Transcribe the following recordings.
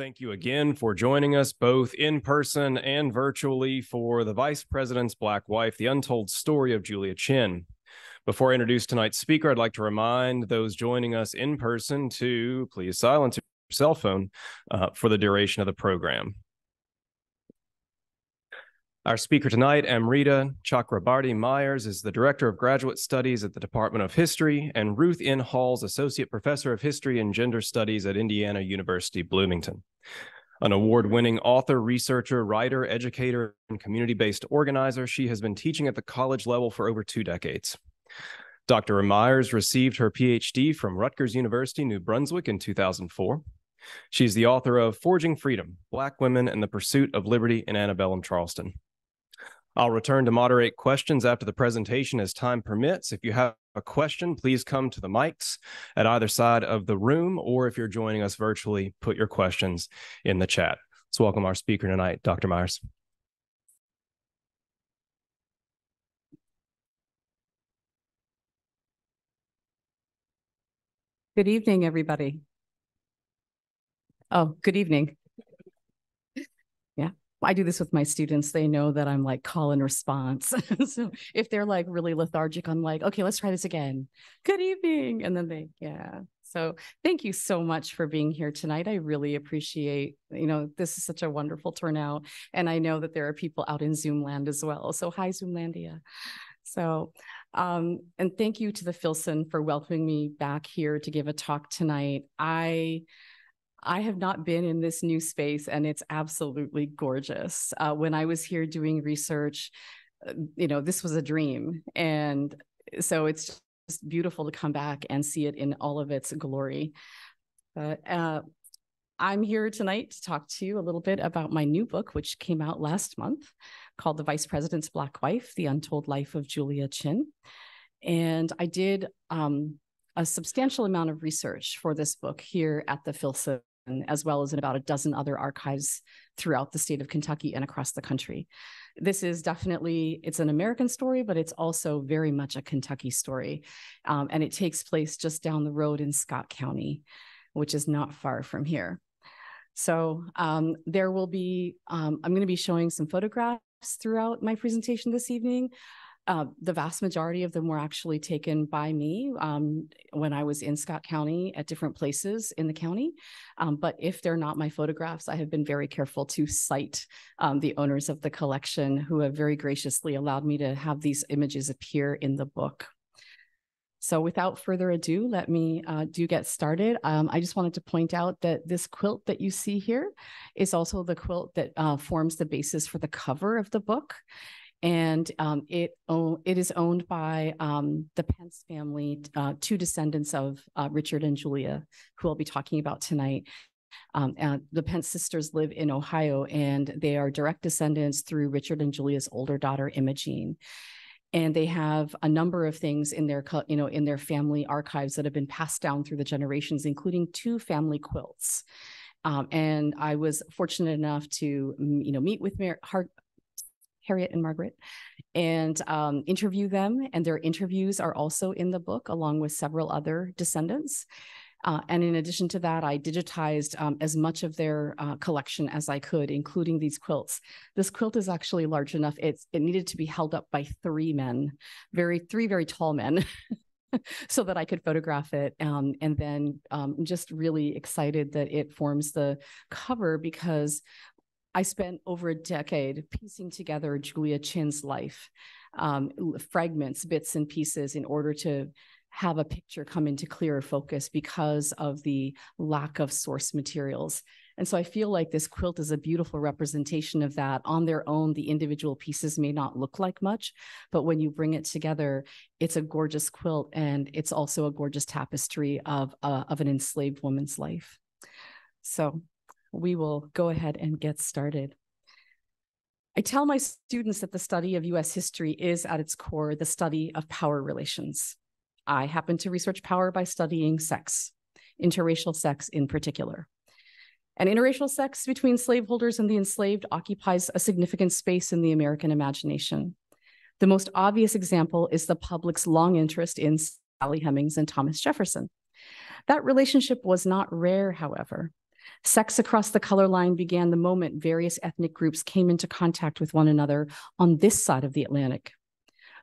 Thank you again for joining us both in person and virtually for the Vice President's Black Wife, the untold story of Julia Chinn. Before I introduce tonight's speaker, I'd like to remind those joining us in person to please silence your cell phone uh, for the duration of the program. Our speaker tonight, Amrita Chakrabarti Myers, is the Director of Graduate Studies at the Department of History and Ruth N. Halls Associate Professor of History and Gender Studies at Indiana University, Bloomington. An award winning author, researcher, writer, educator, and community based organizer, she has been teaching at the college level for over two decades. Dr. Myers received her PhD from Rutgers University, New Brunswick in 2004. She's the author of Forging Freedom Black Women and the Pursuit of Liberty in Antebellum Charleston. I'll return to moderate questions after the presentation as time permits. If you have a question, please come to the mics at either side of the room, or if you're joining us virtually, put your questions in the chat. Let's welcome our speaker tonight, Dr. Myers. Good evening, everybody. Oh, good evening. I do this with my students. They know that I'm like call and response. so if they're like really lethargic, I'm like, okay, let's try this again. Good evening. And then they, yeah. So thank you so much for being here tonight. I really appreciate, you know, this is such a wonderful turnout. And I know that there are people out in Zoom land as well. So hi, Zoomlandia. So, um, and thank you to the Filson for welcoming me back here to give a talk tonight. I I have not been in this new space and it's absolutely gorgeous. Uh, when I was here doing research, uh, you know, this was a dream. And so it's just beautiful to come back and see it in all of its glory. Uh, I'm here tonight to talk to you a little bit about my new book, which came out last month called The Vice President's Black Wife The Untold Life of Julia Chinn. And I did um, a substantial amount of research for this book here at the Filson as well as in about a dozen other archives throughout the state of Kentucky and across the country. This is definitely, it's an American story, but it's also very much a Kentucky story. Um, and it takes place just down the road in Scott County, which is not far from here. So um, there will be, um, I'm going to be showing some photographs throughout my presentation this evening. Uh, the vast majority of them were actually taken by me um, when I was in Scott County at different places in the county. Um, but if they're not my photographs, I have been very careful to cite um, the owners of the collection who have very graciously allowed me to have these images appear in the book. So without further ado, let me uh, do get started. Um, I just wanted to point out that this quilt that you see here is also the quilt that uh, forms the basis for the cover of the book and um, it it is owned by um, the Pence family, uh, two descendants of uh, Richard and Julia, who I'll be talking about tonight. Um, the Pence sisters live in Ohio, and they are direct descendants through Richard and Julia's older daughter, Imogene. And they have a number of things in their, you know, in their family archives that have been passed down through the generations, including two family quilts. Um, and I was fortunate enough to, you know, meet with Mar- Harriet and Margaret, and um, interview them. And their interviews are also in the book, along with several other descendants. Uh, and in addition to that, I digitized um, as much of their uh, collection as I could, including these quilts. This quilt is actually large enough; it's it needed to be held up by three men, very three very tall men. so that I could photograph it. Um, and then um, I'm just really excited that it forms the cover because I spent over a decade piecing together Julia Chinn's life, um, fragments, bits and pieces, in order to have a picture come into clearer focus because of the lack of source materials. And so I feel like this quilt is a beautiful representation of that. On their own, the individual pieces may not look like much, but when you bring it together, it's a gorgeous quilt and it's also a gorgeous tapestry of, uh, of an enslaved woman's life. So we will go ahead and get started. I tell my students that the study of US history is at its core the study of power relations. I happen to research power by studying sex, interracial sex in particular. And interracial sex between slaveholders and the enslaved occupies a significant space in the American imagination. The most obvious example is the public's long interest in Sally Hemings and Thomas Jefferson. That relationship was not rare, however. Sex across the color line began the moment various ethnic groups came into contact with one another on this side of the Atlantic.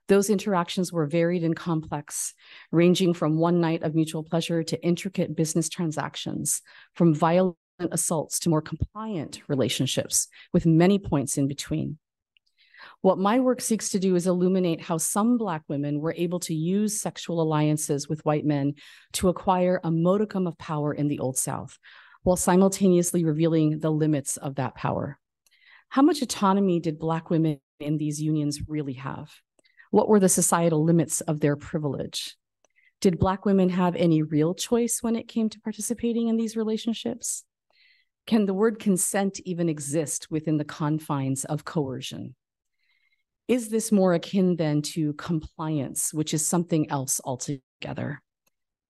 Those interactions were varied and complex, ranging from one night of mutual pleasure to intricate business transactions, from violent assaults to more compliant relationships, with many points in between. What my work seeks to do is illuminate how some Black women were able to use sexual alliances with white men to acquire a modicum of power in the Old South, while simultaneously revealing the limits of that power. How much autonomy did Black women in these unions really have? What were the societal limits of their privilege? Did Black women have any real choice when it came to participating in these relationships? Can the word consent even exist within the confines of coercion? Is this more akin then to compliance, which is something else altogether?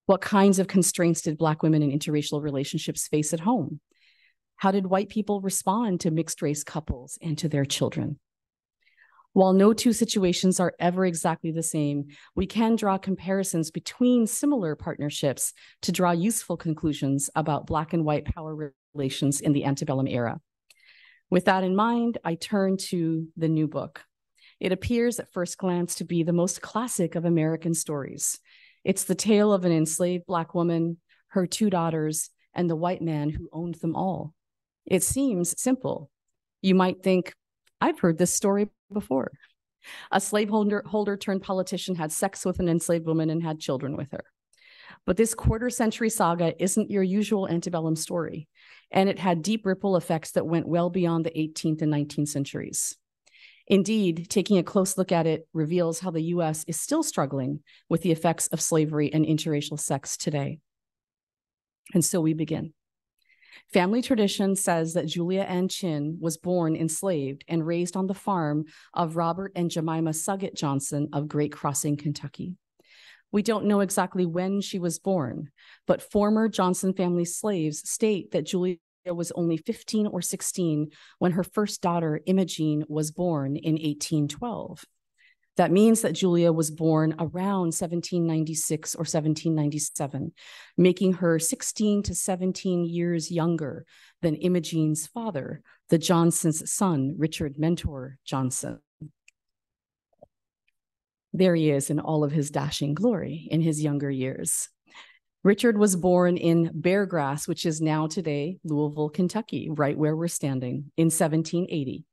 What kinds of constraints did Black women in interracial relationships face at home? How did white people respond to mixed race couples and to their children? While no two situations are ever exactly the same, we can draw comparisons between similar partnerships to draw useful conclusions about Black and white power relations in the antebellum era. With that in mind, I turn to the new book. It appears at first glance to be the most classic of American stories. It's the tale of an enslaved Black woman, her two daughters, and the white man who owned them all. It seems simple. You might think, I've heard this story before. A slaveholder holder turned politician had sex with an enslaved woman and had children with her. But this quarter century saga isn't your usual antebellum story, and it had deep ripple effects that went well beyond the 18th and 19th centuries. Indeed, taking a close look at it reveals how the US is still struggling with the effects of slavery and interracial sex today. And so we begin. Family tradition says that Julia Ann Chin was born enslaved and raised on the farm of Robert and Jemima Suggett Johnson of Great Crossing, Kentucky. We don't know exactly when she was born, but former Johnson family slaves state that Julia was only 15 or 16 when her first daughter, Imogene, was born in 1812. That means that Julia was born around 1796 or 1797, making her 16 to 17 years younger than Imogene's father, the Johnson's son, Richard Mentor Johnson. There he is in all of his dashing glory in his younger years. Richard was born in Beargrass, which is now today Louisville, Kentucky, right where we're standing, in 1780.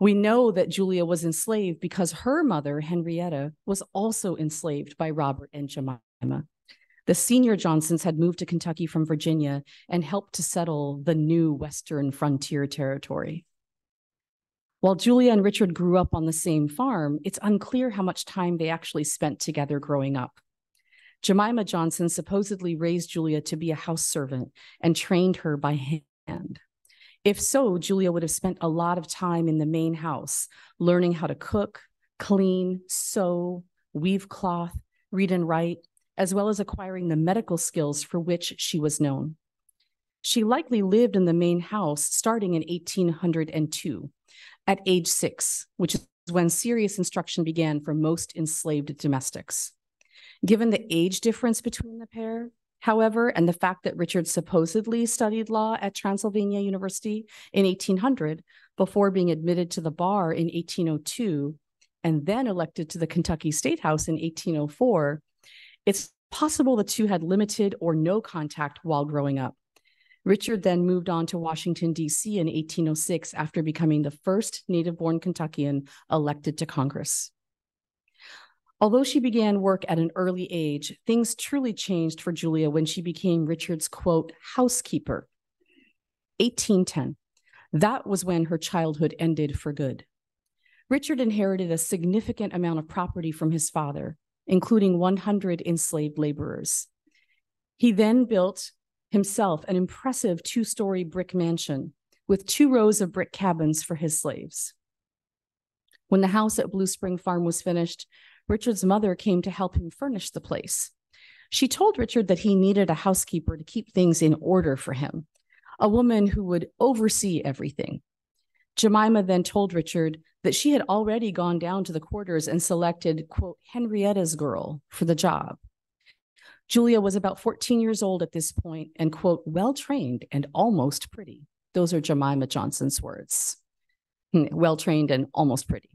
We know that Julia was enslaved because her mother, Henrietta, was also enslaved by Robert and Jemima. The senior Johnsons had moved to Kentucky from Virginia and helped to settle the new Western frontier territory. While Julia and Richard grew up on the same farm, it's unclear how much time they actually spent together growing up. Jemima Johnson supposedly raised Julia to be a house servant and trained her by hand. If so, Julia would have spent a lot of time in the main house, learning how to cook, clean, sew, weave cloth, read and write, as well as acquiring the medical skills for which she was known. She likely lived in the main house starting in 1802 at age six, which is when serious instruction began for most enslaved domestics. Given the age difference between the pair, However, and the fact that Richard supposedly studied law at Transylvania University in 1800 before being admitted to the bar in 1802 and then elected to the Kentucky State House in 1804, it's possible the two had limited or no contact while growing up. Richard then moved on to Washington, D.C. in 1806 after becoming the first native born Kentuckian elected to Congress. Although she began work at an early age, things truly changed for Julia when she became Richard's quote, housekeeper. 1810. That was when her childhood ended for good. Richard inherited a significant amount of property from his father, including 100 enslaved laborers. He then built himself an impressive two story brick mansion with two rows of brick cabins for his slaves. When the house at Blue Spring Farm was finished, Richard's mother came to help him furnish the place. She told Richard that he needed a housekeeper to keep things in order for him, a woman who would oversee everything. Jemima then told Richard that she had already gone down to the quarters and selected, quote, Henrietta's girl for the job. Julia was about 14 years old at this point and, quote, well trained and almost pretty. Those are Jemima Johnson's words. Hmm, well trained and almost pretty.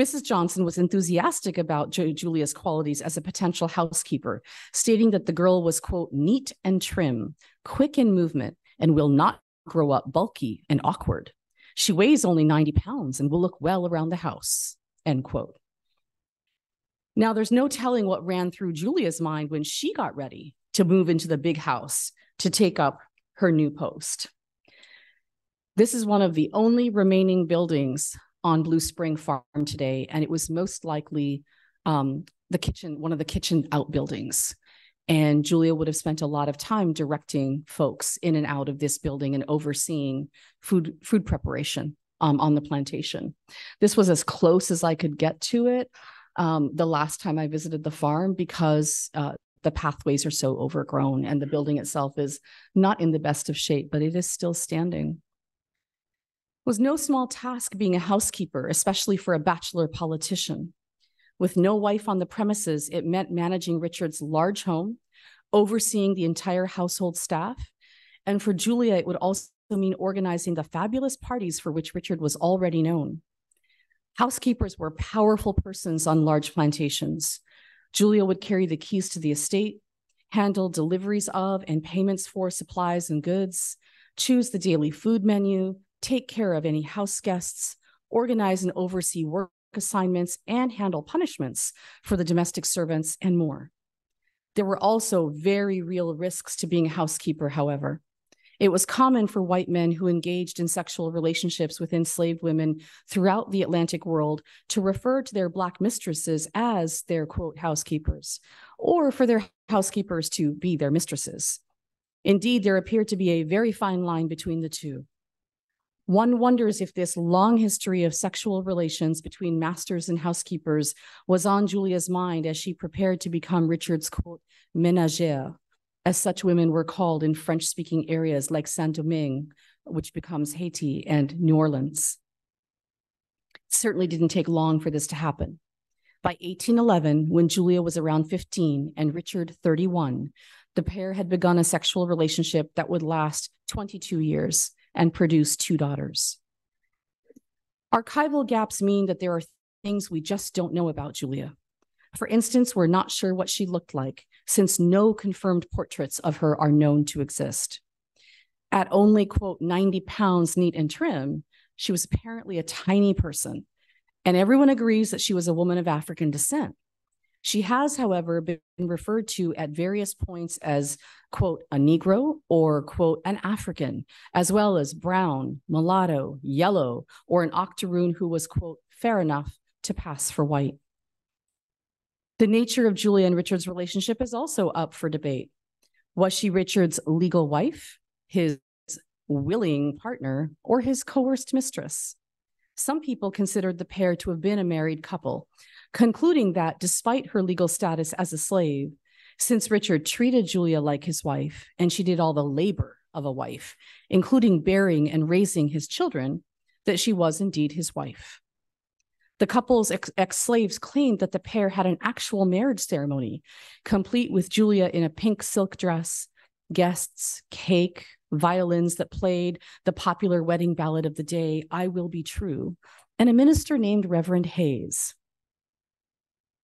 Mrs. Johnson was enthusiastic about Julia's qualities as a potential housekeeper, stating that the girl was, quote, neat and trim, quick in movement, and will not grow up bulky and awkward. She weighs only 90 pounds and will look well around the house, end quote. Now, there's no telling what ran through Julia's mind when she got ready to move into the big house to take up her new post. This is one of the only remaining buildings on Blue Spring Farm today, and it was most likely um, the kitchen, one of the kitchen outbuildings. And Julia would have spent a lot of time directing folks in and out of this building and overseeing food food preparation um, on the plantation. This was as close as I could get to it um, the last time I visited the farm because uh, the pathways are so overgrown and the building itself is not in the best of shape, but it is still standing. Was no small task being a housekeeper, especially for a bachelor politician. With no wife on the premises, it meant managing Richard's large home, overseeing the entire household staff. And for Julia, it would also mean organizing the fabulous parties for which Richard was already known. Housekeepers were powerful persons on large plantations. Julia would carry the keys to the estate, handle deliveries of and payments for supplies and goods, choose the daily food menu, take care of any house guests, organize and oversee work assignments, and handle punishments for the domestic servants, and more. There were also very real risks to being a housekeeper, however. It was common for white men who engaged in sexual relationships with enslaved women throughout the Atlantic world to refer to their Black mistresses as their quote housekeepers, or for their housekeepers to be their mistresses. Indeed, there appeared to be a very fine line between the two. One wonders if this long history of sexual relations between masters and housekeepers was on Julia's mind as she prepared to become Richard's quote, ménagère, as such women were called in French speaking areas like Saint Domingue, which becomes Haiti, and New Orleans. It certainly didn't take long for this to happen. By 1811, when Julia was around 15 and Richard 31, the pair had begun a sexual relationship that would last 22 years and produce two daughters. Archival gaps mean that there are things we just don't know about Julia. For instance, we're not sure what she looked like, since no confirmed portraits of her are known to exist. At only, quote, 90 pounds neat and trim, she was apparently a tiny person, and everyone agrees that she was a woman of African descent. She has, however, been referred to at various points as, quote, a Negro or, quote, an African, as well as brown, mulatto, yellow, or an octoroon who was, quote, fair enough to pass for white. The nature of Julia and Richard's relationship is also up for debate. Was she Richard's legal wife, his willing partner, or his coerced mistress? Some people considered the pair to have been a married couple, concluding that despite her legal status as a slave, since Richard treated Julia like his wife and she did all the labor of a wife, including bearing and raising his children, that she was indeed his wife. The couple's ex slaves claimed that the pair had an actual marriage ceremony, complete with Julia in a pink silk dress, guests, cake, violins that played the popular wedding ballad of the day, I Will Be True, and a minister named Reverend Hayes.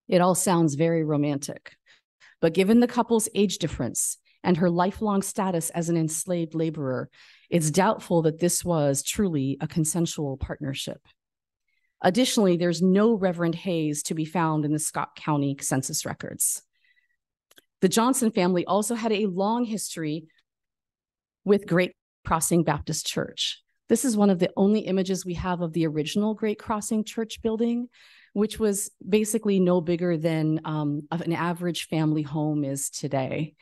It all sounds very romantic, but given the couple's age difference and her lifelong status as an enslaved laborer, it's doubtful that this was truly a consensual partnership. Additionally, there's no Reverend Hayes to be found in the Scott County census records. The Johnson family also had a long history with Great Crossing Baptist Church. This is one of the only images we have of the original Great Crossing Church building, which was basically no bigger than um, an average family home is today.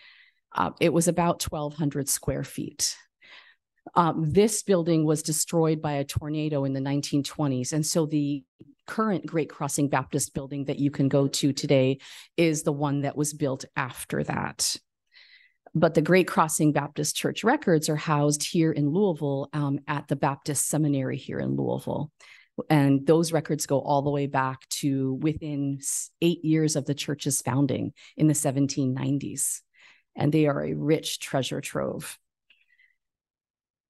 Uh, it was about 1,200 square feet. Um, this building was destroyed by a tornado in the 1920s. And so the current Great Crossing Baptist building that you can go to today is the one that was built after that. But the Great Crossing Baptist Church records are housed here in Louisville um, at the Baptist Seminary here in Louisville. And those records go all the way back to within eight years of the church's founding in the 1790s. And they are a rich treasure trove.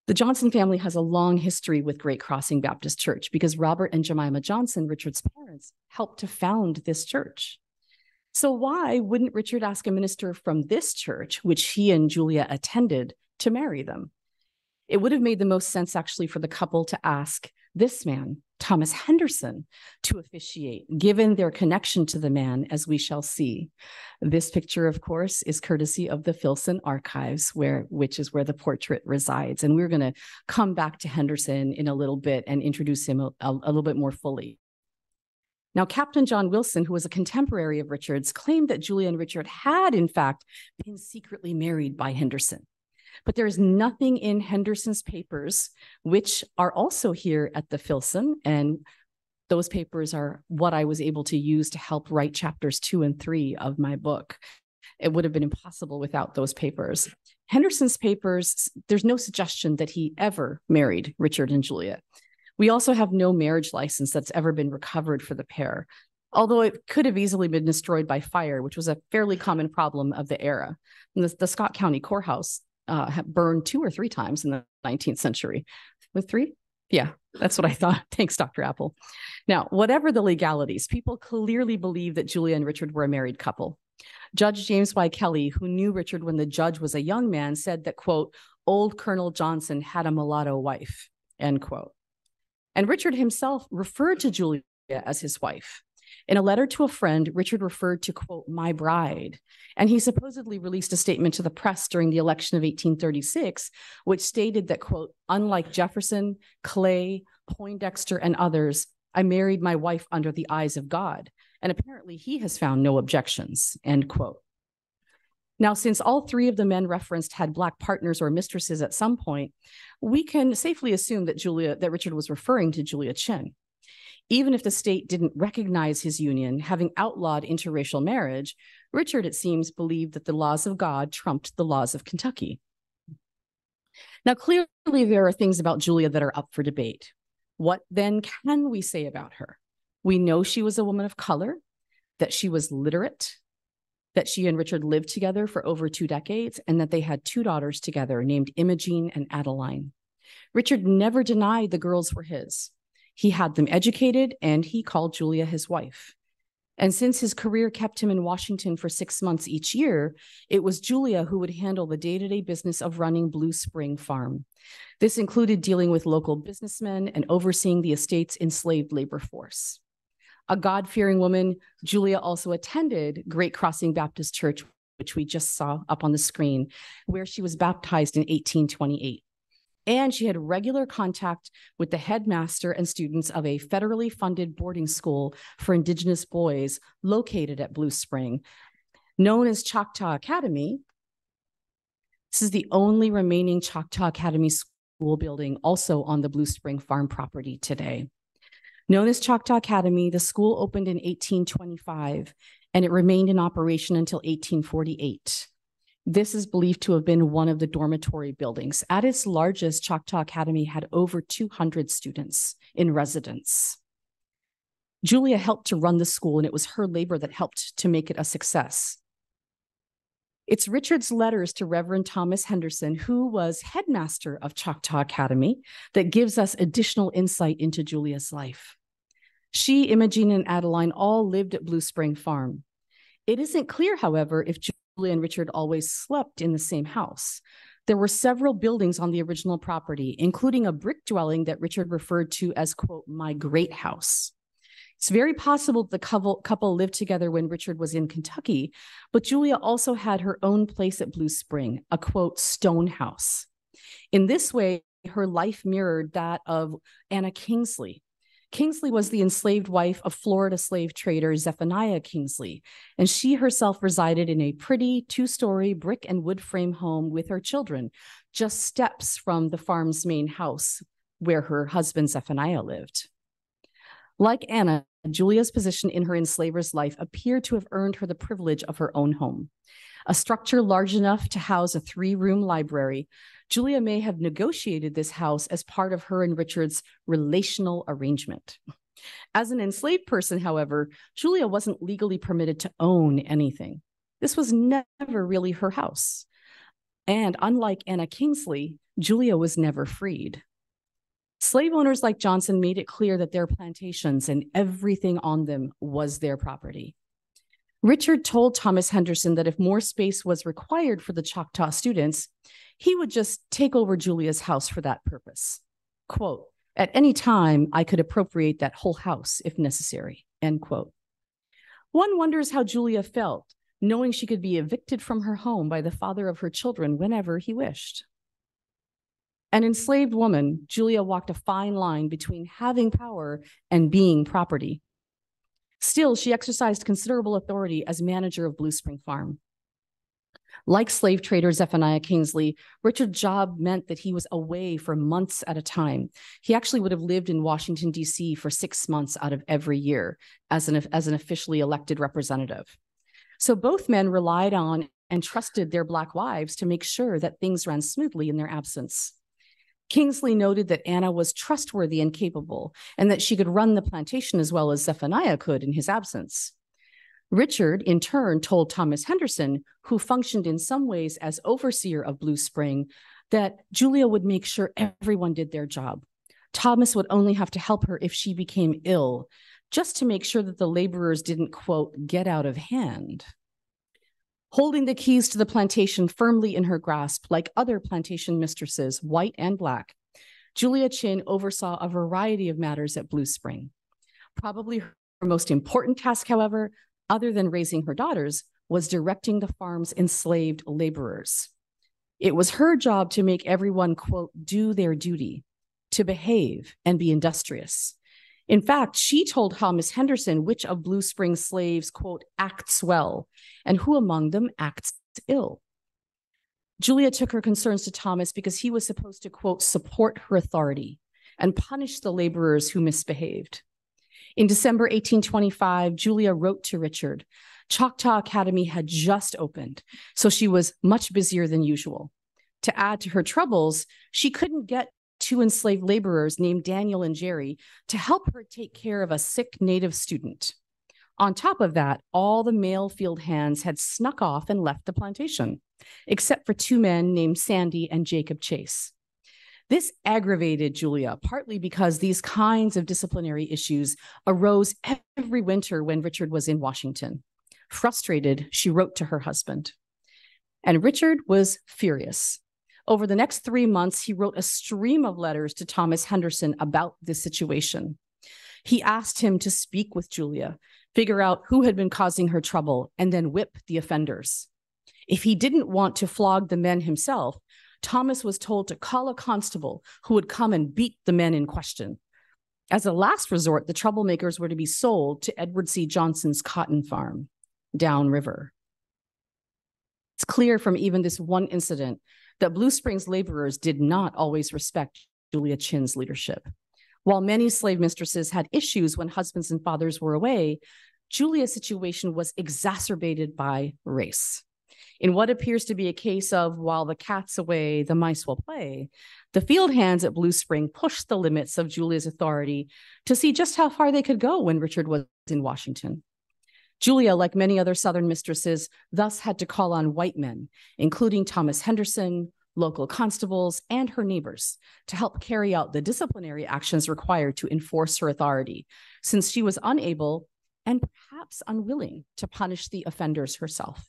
The Johnson family has a long history with Great Crossing Baptist Church because Robert and Jemima Johnson, Richard's parents, helped to found this church. So, why wouldn't Richard ask a minister from this church, which he and Julia attended, to marry them? It would have made the most sense actually for the couple to ask this man, Thomas Henderson, to officiate, given their connection to the man, as we shall see. This picture, of course, is courtesy of the Filson Archives, where which is where the portrait resides. And we're going to come back to Henderson in a little bit and introduce him a, a, a little bit more fully. Now, Captain John Wilson, who was a contemporary of Richard's, claimed that Julia and Richard had, in fact, been secretly married by Henderson. But there is nothing in Henderson's papers, which are also here at the Filson. And those papers are what I was able to use to help write chapters two and three of my book. It would have been impossible without those papers. Henderson's papers, there's no suggestion that he ever married Richard and Julia. We also have no marriage license that's ever been recovered for the pair, although it could have easily been destroyed by fire, which was a fairly common problem of the era. The, the Scott County Courthouse uh, burned two or three times in the 19th century. With three? Yeah, that's what I thought. Thanks, Dr. Apple. Now, whatever the legalities, people clearly believe that Julia and Richard were a married couple. Judge James Y. Kelly, who knew Richard when the judge was a young man, said that, quote, old Colonel Johnson had a mulatto wife, end quote. And Richard himself referred to Julia as his wife. In a letter to a friend, Richard referred to, quote, my bride. And he supposedly released a statement to the press during the election of 1836, which stated that, quote, unlike Jefferson, Clay, Poindexter, and others, I married my wife under the eyes of God. And apparently he has found no objections, end quote. Now, since all three of the men referenced had Black partners or mistresses at some point, we can safely assume that Julia, that Richard was referring to Julia Chinn. Even if the state didn't recognize his union, having outlawed interracial marriage, Richard, it seems, believed that the laws of God trumped the laws of Kentucky. Now, clearly, there are things about Julia that are up for debate. What then can we say about her? We know she was a woman of color, that she was literate, that she and Richard lived together for over two decades, and that they had two daughters together named Imogene and Adeline. Richard never denied the girls were his. He had them educated and he called Julia his wife. And since his career kept him in Washington for six months each year, it was Julia who would handle the day to day business of running Blue Spring Farm. This included dealing with local businessmen and overseeing the estate's enslaved labor force. A God fearing woman, Julia also attended Great Crossing Baptist Church, which we just saw up on the screen, where she was baptized in 1828 and she had regular contact with the headmaster and students of a federally funded boarding school for Indigenous boys located at Blue Spring, known as Choctaw Academy. This is the only remaining Choctaw Academy school building also on the Blue Spring farm property today. Known as Choctaw Academy, the school opened in 1825 and it remained in operation until 1848. This is believed to have been one of the dormitory buildings. At its largest, Choctaw Academy had over 200 students in residence. Julia helped to run the school, and it was her labor that helped to make it a success. It's Richard's letters to Reverend Thomas Henderson, who was headmaster of Choctaw Academy, that gives us additional insight into Julia's life. She, Imogene, and Adeline all lived at Blue Spring Farm. It isn't clear, however, if Julia and Richard always slept in the same house. There were several buildings on the original property, including a brick dwelling that Richard referred to as, quote, my great house. It's very possible the couple, couple lived together when Richard was in Kentucky, but Julia also had her own place at Blue Spring, a quote, stone house. In this way, her life mirrored that of Anna Kingsley, Kingsley was the enslaved wife of Florida slave trader Zephaniah Kingsley, and she herself resided in a pretty two story brick and wood frame home with her children, just steps from the farm's main house where her husband Zephaniah lived. Like Anna, Julia's position in her enslaver's life appeared to have earned her the privilege of her own home. A structure large enough to house a three room library, Julia may have negotiated this house as part of her and Richard's relational arrangement. As an enslaved person, however, Julia wasn't legally permitted to own anything. This was never really her house. And unlike Anna Kingsley, Julia was never freed. Slave owners like Johnson made it clear that their plantations and everything on them was their property. Richard told Thomas Henderson that if more space was required for the Choctaw students, he would just take over Julia's house for that purpose. Quote, at any time, I could appropriate that whole house if necessary, end quote. One wonders how Julia felt, knowing she could be evicted from her home by the father of her children whenever he wished. An enslaved woman, Julia walked a fine line between having power and being property. Still, she exercised considerable authority as manager of Blue Spring Farm. Like slave trader Zephaniah Kingsley, Richard's job meant that he was away for months at a time. He actually would have lived in Washington, D.C. for six months out of every year as an, as an officially elected representative. So both men relied on and trusted their Black wives to make sure that things ran smoothly in their absence. Kingsley noted that Anna was trustworthy and capable, and that she could run the plantation as well as Zephaniah could in his absence. Richard, in turn, told Thomas Henderson, who functioned in some ways as overseer of Blue Spring, that Julia would make sure everyone did their job. Thomas would only have to help her if she became ill, just to make sure that the laborers didn't, quote, get out of hand. Holding the keys to the plantation firmly in her grasp, like other plantation mistresses, white and black, Julia Chinn oversaw a variety of matters at Blue Spring. Probably her most important task, however, other than raising her daughters, was directing the farm's enslaved laborers. It was her job to make everyone, quote, do their duty, to behave and be industrious. In fact, she told Thomas Henderson which of Blue Spring slaves, quote, acts well and who among them acts ill. Julia took her concerns to Thomas because he was supposed to, quote, support her authority and punish the laborers who misbehaved. In December 1825, Julia wrote to Richard. Choctaw Academy had just opened, so she was much busier than usual. To add to her troubles, she couldn't get two enslaved laborers named Daniel and Jerry to help her take care of a sick native student. On top of that, all the male field hands had snuck off and left the plantation, except for two men named Sandy and Jacob Chase. This aggravated Julia, partly because these kinds of disciplinary issues arose every winter when Richard was in Washington. Frustrated, she wrote to her husband. And Richard was furious. Over the next three months, he wrote a stream of letters to Thomas Henderson about this situation. He asked him to speak with Julia, figure out who had been causing her trouble, and then whip the offenders. If he didn't want to flog the men himself, Thomas was told to call a constable who would come and beat the men in question. As a last resort, the troublemakers were to be sold to Edward C. Johnson's cotton farm downriver. It's clear from even this one incident that Blue Springs laborers did not always respect Julia Chinn's leadership. While many slave mistresses had issues when husbands and fathers were away, Julia's situation was exacerbated by race. In what appears to be a case of while the cat's away, the mice will play, the field hands at Blue Spring pushed the limits of Julia's authority to see just how far they could go when Richard was in Washington. Julia, like many other Southern mistresses, thus had to call on white men, including Thomas Henderson, local constables, and her neighbors to help carry out the disciplinary actions required to enforce her authority, since she was unable and perhaps unwilling to punish the offenders herself.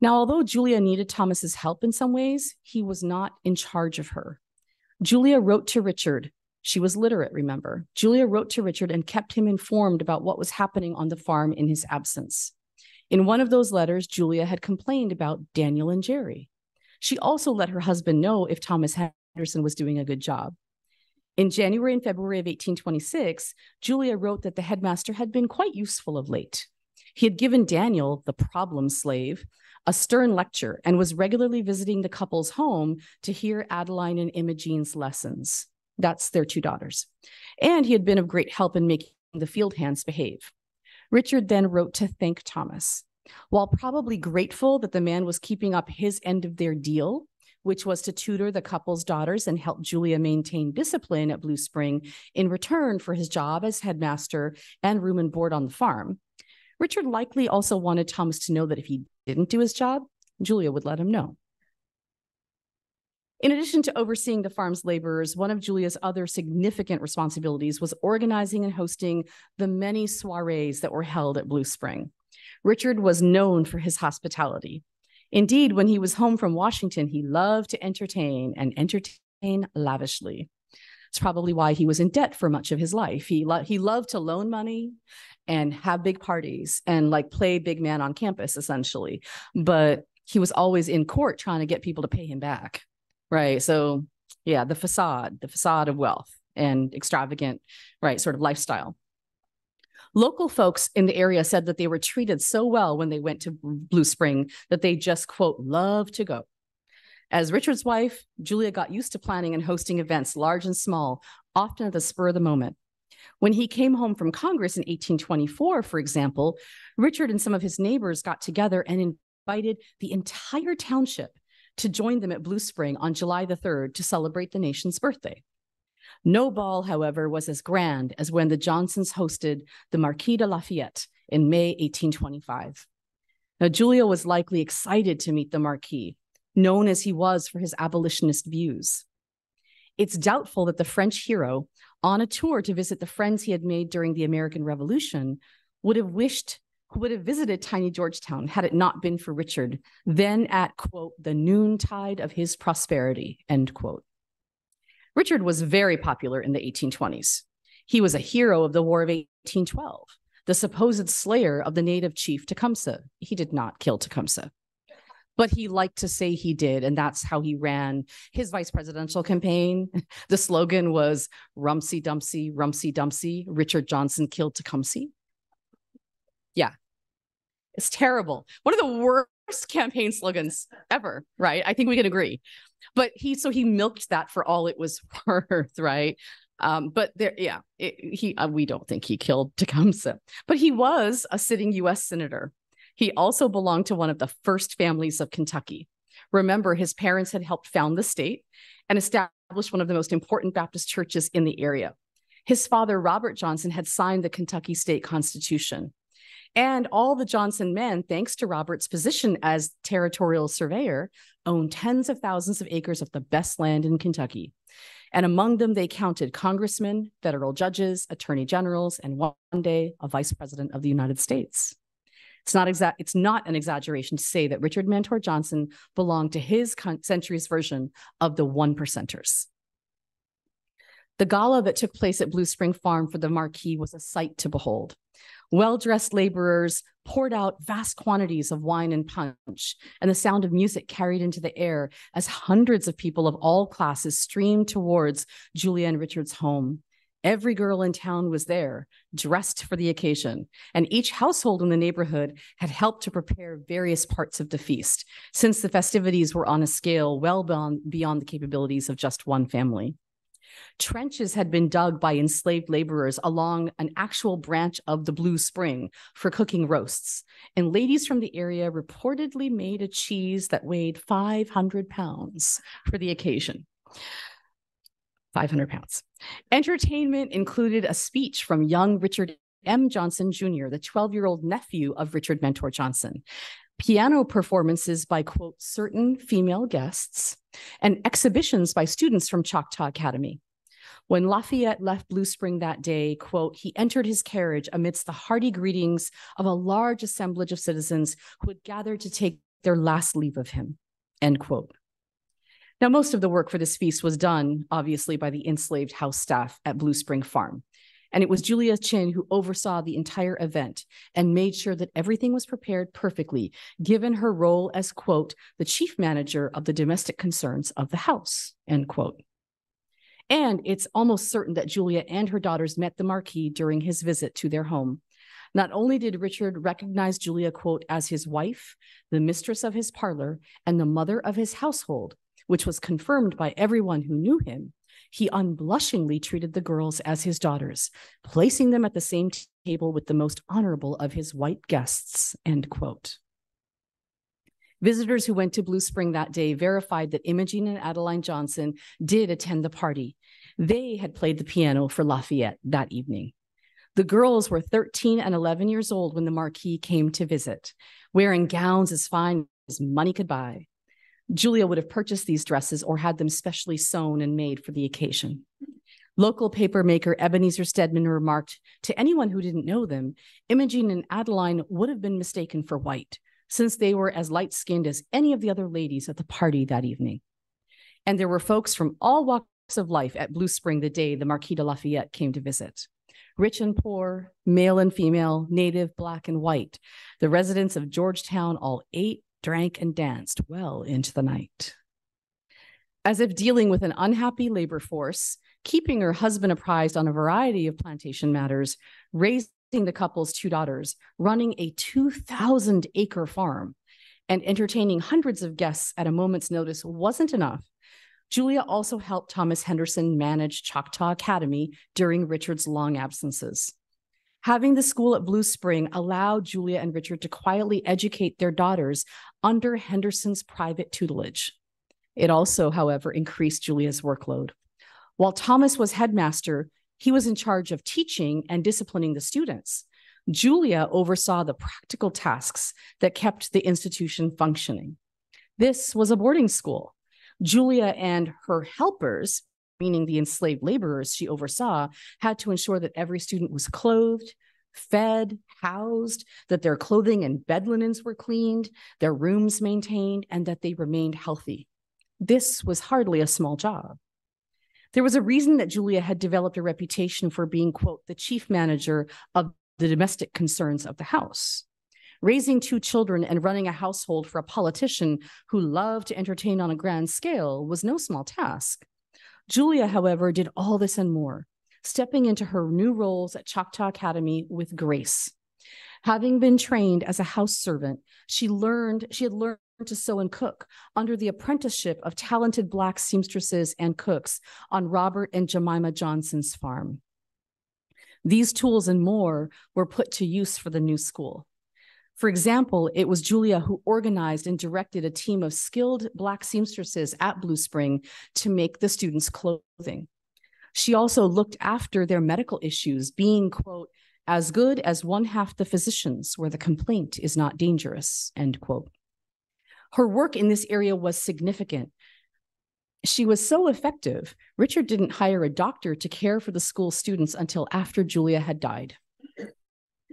Now, although Julia needed Thomas's help in some ways, he was not in charge of her. Julia wrote to Richard. She was literate, remember. Julia wrote to Richard and kept him informed about what was happening on the farm in his absence. In one of those letters, Julia had complained about Daniel and Jerry. She also let her husband know if Thomas Henderson was doing a good job. In January and February of 1826, Julia wrote that the headmaster had been quite useful of late. He had given Daniel, the problem slave, a stern lecture and was regularly visiting the couple's home to hear Adeline and Imogene's lessons. That's their two daughters. And he had been of great help in making the field hands behave. Richard then wrote to thank Thomas. While probably grateful that the man was keeping up his end of their deal, which was to tutor the couple's daughters and help Julia maintain discipline at Blue Spring in return for his job as headmaster and room and board on the farm. Richard likely also wanted Thomas to know that if he didn't do his job, Julia would let him know. In addition to overseeing the farm's laborers, one of Julia's other significant responsibilities was organizing and hosting the many soirees that were held at Blue Spring. Richard was known for his hospitality. Indeed, when he was home from Washington, he loved to entertain and entertain lavishly. It's probably why he was in debt for much of his life. He, lo- he loved to loan money and have big parties and like play big man on campus, essentially. But he was always in court trying to get people to pay him back. Right. So, yeah, the facade, the facade of wealth and extravagant, right, sort of lifestyle. Local folks in the area said that they were treated so well when they went to Blue Spring that they just, quote, love to go. As Richard's wife, Julia got used to planning and hosting events, large and small, often at the spur of the moment. When he came home from Congress in 1824, for example, Richard and some of his neighbors got together and invited the entire township to join them at Blue Spring on July the 3rd to celebrate the nation's birthday. No ball, however, was as grand as when the Johnsons hosted the Marquis de Lafayette in May 1825. Now, Julia was likely excited to meet the Marquis, known as he was for his abolitionist views. It's doubtful that the French hero, on a tour to visit the friends he had made during the American Revolution, would have wished would have visited tiny Georgetown had it not been for Richard, then at quote the noontide of his prosperity, end quote. Richard was very popular in the 1820s. He was a hero of the War of 1812, the supposed slayer of the native chief Tecumseh. He did not kill Tecumseh, but he liked to say he did. And that's how he ran his vice presidential campaign. The slogan was Rumpsey Dumpsey, Rumpsey Dumpsey, Richard Johnson killed Tecumseh. Yeah, it's terrible. One of the worst campaign slogans ever, right? I think we can agree. But he so he milked that for all it was worth right? Um, but there yeah it, he uh, we don't think he killed tecumseh. But he was a sitting us senator. He also belonged to one of the first families of kentucky. Remember his parents had helped found the state and established one of the most important baptist churches in the area. His father robert johnson had signed the kentucky state constitution and all the Johnson men, thanks to Robert's position as territorial surveyor, owned tens of thousands of acres of the best land in Kentucky. And among them, they counted congressmen, federal judges, attorney generals, and one day a vice president of the United States. It's not, exa- it's not an exaggeration to say that Richard Mentor Johnson belonged to his century's version of the one percenters. The gala that took place at Blue Spring Farm for the Marquis was a sight to behold. Well dressed laborers poured out vast quantities of wine and punch, and the sound of music carried into the air as hundreds of people of all classes streamed towards Julia and Richard's home. Every girl in town was there, dressed for the occasion, and each household in the neighborhood had helped to prepare various parts of the feast, since the festivities were on a scale well beyond, beyond the capabilities of just one family. Trenches had been dug by enslaved laborers along an actual branch of the Blue Spring for cooking roasts, and ladies from the area reportedly made a cheese that weighed 500 pounds for the occasion. 500 pounds. Entertainment included a speech from young Richard M. Johnson Jr., the 12 year old nephew of Richard Mentor Johnson, piano performances by, quote, certain female guests, and exhibitions by students from Choctaw Academy. When Lafayette left Blue Spring that day, quote, he entered his carriage amidst the hearty greetings of a large assemblage of citizens who had gathered to take their last leave of him, end quote. Now, most of the work for this feast was done, obviously, by the enslaved house staff at Blue Spring Farm. And it was Julia Chinn who oversaw the entire event and made sure that everything was prepared perfectly, given her role as, quote, the chief manager of the domestic concerns of the house, end quote. And it's almost certain that Julia and her daughters met the Marquis during his visit to their home. Not only did Richard recognize Julia, quote, as his wife, the mistress of his parlor, and the mother of his household, which was confirmed by everyone who knew him, he unblushingly treated the girls as his daughters, placing them at the same table with the most honorable of his white guests, end quote. Visitors who went to Blue Spring that day verified that Imogene and Adeline Johnson did attend the party. They had played the piano for Lafayette that evening. The girls were 13 and 11 years old when the Marquis came to visit, wearing gowns as fine as money could buy. Julia would have purchased these dresses or had them specially sewn and made for the occasion. Local paper maker Ebenezer Stedman remarked to anyone who didn't know them, Imogene and Adeline would have been mistaken for white, since they were as light skinned as any of the other ladies at the party that evening. And there were folks from all walks of life at Blue Spring the day the Marquis de Lafayette came to visit. Rich and poor, male and female, native, black and white. The residents of Georgetown all ate, drank, and danced well into the night. As if dealing with an unhappy labor force, keeping her husband apprised on a variety of plantation matters, raising the couple's two daughters, running a 2,000 acre farm, and entertaining hundreds of guests at a moment's notice wasn't enough. Julia also helped Thomas Henderson manage Choctaw Academy during Richard's long absences. Having the school at Blue Spring allowed Julia and Richard to quietly educate their daughters under Henderson's private tutelage. It also, however, increased Julia's workload. While Thomas was headmaster, he was in charge of teaching and disciplining the students. Julia oversaw the practical tasks that kept the institution functioning. This was a boarding school. Julia and her helpers, meaning the enslaved laborers she oversaw, had to ensure that every student was clothed, fed, housed, that their clothing and bed linens were cleaned, their rooms maintained, and that they remained healthy. This was hardly a small job. There was a reason that Julia had developed a reputation for being, quote, the chief manager of the domestic concerns of the house. Raising two children and running a household for a politician who loved to entertain on a grand scale was no small task. Julia, however, did all this and more, stepping into her new roles at Choctaw Academy with grace. Having been trained as a house servant, she learned she had learned to sew and cook under the apprenticeship of talented Black seamstresses and cooks on Robert and Jemima Johnson's farm. These tools and more were put to use for the new school. For example, it was Julia who organized and directed a team of skilled Black seamstresses at Blue Spring to make the students' clothing. She also looked after their medical issues, being, quote, as good as one half the physicians where the complaint is not dangerous, end quote. Her work in this area was significant. She was so effective, Richard didn't hire a doctor to care for the school students until after Julia had died.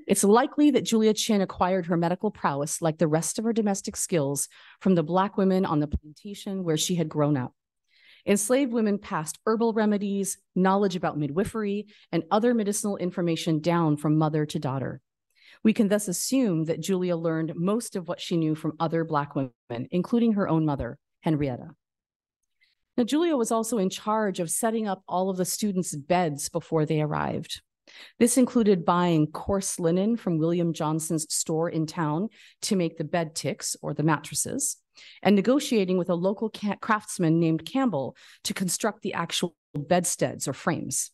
It's likely that Julia Chinn acquired her medical prowess, like the rest of her domestic skills, from the Black women on the plantation where she had grown up. Enslaved women passed herbal remedies, knowledge about midwifery, and other medicinal information down from mother to daughter. We can thus assume that Julia learned most of what she knew from other Black women, including her own mother, Henrietta. Now, Julia was also in charge of setting up all of the students' beds before they arrived. This included buying coarse linen from William Johnson's store in town to make the bed ticks or the mattresses, and negotiating with a local craftsman named Campbell to construct the actual bedsteads or frames.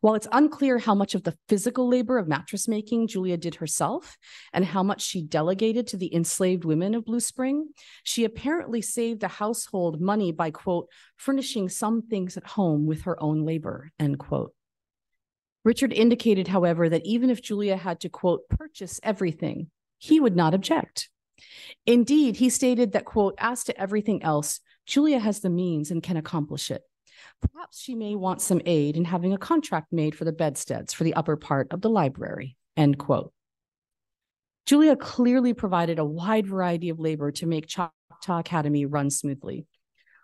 While it's unclear how much of the physical labor of mattress making Julia did herself and how much she delegated to the enslaved women of Blue Spring, she apparently saved the household money by, quote, furnishing some things at home with her own labor, end quote. Richard indicated, however, that even if Julia had to, quote, purchase everything, he would not object. Indeed, he stated that, quote, as to everything else, Julia has the means and can accomplish it. Perhaps she may want some aid in having a contract made for the bedsteads for the upper part of the library, end quote. Julia clearly provided a wide variety of labor to make Choctaw Academy run smoothly.